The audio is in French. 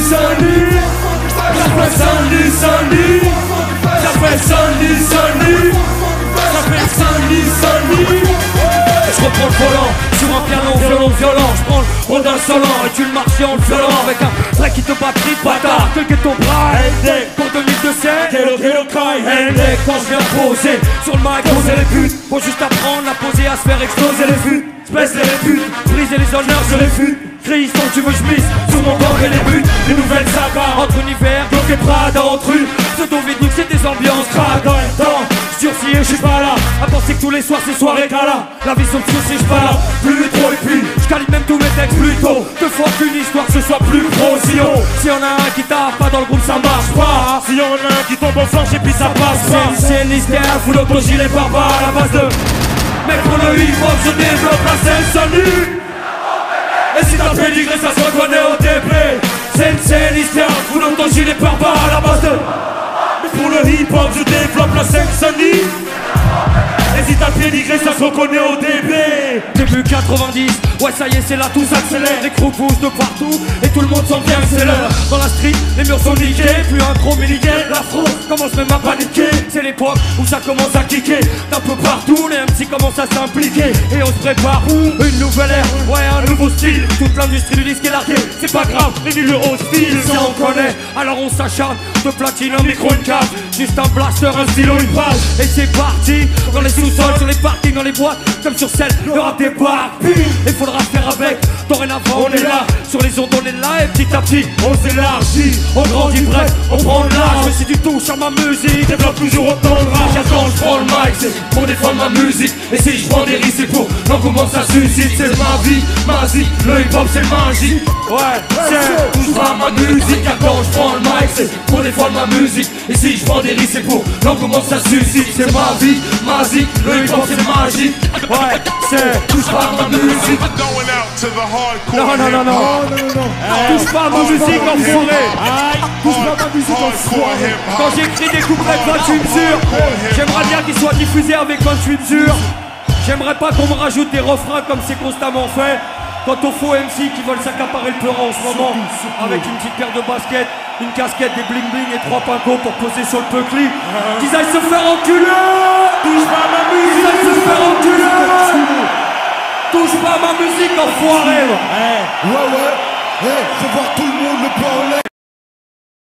Ça Sunny, Sunny Ça fait Sunny, Sunny Ça fait Sunny, Sunny je reprends le volant sur un piano violon violent. Je prends le rôle insolent et tu le marches en le violent Avec un vrai qui te bat de bâtard Quel que ton bras pour 2017 Hello, hello, cry quand je viens poser sur le mic poser les buts. Faut juste apprendre à poser à se faire exploser les buts Space les buts, briser les honneurs je les fus Tant tu veux je mise sur mon corps et les buts. Les nouvelles sagas entre univers, Glock et Prada entre eux Pseudo c'est des ambiances crades. En même temps Sursis et je suis pas là. À penser que tous les soirs c'est soirée gala. La vie sont si je pas là Plus trop et puis je même tous mes textes plus tôt. Deux fois qu'une histoire ce soit plus pro Si on si on a un qui tape pas dans le groupe ça marche pas. Si on a un qui tombe en flanche et puis ça passe pas C'est une hystère, fou gilet barbare à la base de. Mais pour le hip-hop je développe la scène salut ça se reconnaît au TP C'est une scène hystère, fou gilet barbare à la base de pour le hip-hop, je développe la Saint-Denis Hésite à pénigrer, ça se reconnaît au début Début 90, ouais ça y est c'est là tout s'accélère. Les crews poussent de partout et tout le monde sent bien que c'est l'heure. Dans la street, les murs sont niqués, plus un trop La France commence même à paniquer C'est l'époque où ça commence à kicker D'un peu partout, les MC commencent à s'impliquer. Et on se prépare pour une nouvelle ère, ouais un nouveau style. Toute l'industrie du disque est larguée, c'est pas grave, les milieux hostiles Ça on connaît, alors on s'acharne. De platine, un micro, une cave Juste un blaster, un stylo, une page. Et c'est parti, dans les sous-sols, sur les parkings, dans les boîtes. Comme sur celle, le rap débarque Il faudra faire avec, dorénavant on est là. Sur les ondes on est là. Et petit à petit on s'élargit. On grandit bref, on prend l'âge. Si tu touches ma musique, développe toujours autant le rage. Quand je prends le mic, c'est pour défendre ma musique. Et si je prends des risques, c'est pour comment ça suscite. C'est ma vie, ma vie, le hip-hop c'est magique. Ouais, c'est pas ma musique? Quand je prends le mic, c'est pour défendre ma musique. Et si je prends des risques, c'est pour comment ça suscite. C'est ma vie, ma vie, le hip-hop c'est magique. Ouais, c'est pas ma musique? Non, non, non, non Touche pas ma musique enfoiré Touche pas ma musique enfoiré Quand j'écris des couplets de 28 mesures J'aimerais bien qu'ils soient diffusés avec 28 mesures J'aimerais pas qu'on me rajoute des refrains comme c'est constamment fait. Quant aux faux MC qui veulent s'accaparer le peurant en ce moment Avec une petite paire de baskets, une casquette, des bling bling et trois pincos pour poser sur le peucli. Qu'ils aillent se faire enculer. Touche pas à ma musique. Qu'ils aillent se faire enculer. Touche pas à ma musique. Enfoiré. Ouais ouais, hey, faut tout le monde le plan